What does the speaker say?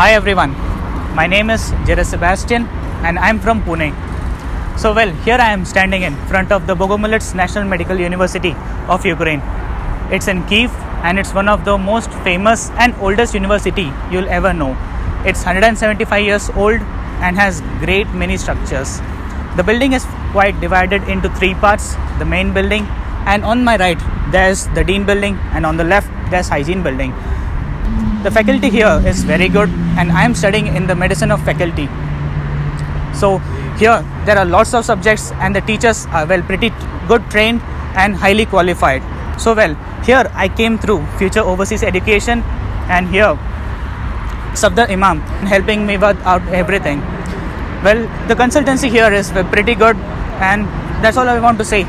Hi everyone, my name is Jared Sebastian and I'm from Pune. So, well, here I am standing in front of the Bogomolets National Medical University of Ukraine. It's in Kiev and it's one of the most famous and oldest university you'll ever know. It's 175 years old and has great many structures. The building is quite divided into three parts the main building, and on my right, there's the Dean building, and on the left, there's Hygiene building. The faculty here is very good, and I am studying in the medicine of faculty. So, here there are lots of subjects, and the teachers are well pretty good trained and highly qualified. So, well, here I came through future overseas education, and here Safdar Imam helping me with out everything. Well, the consultancy here is pretty good, and that's all I want to say.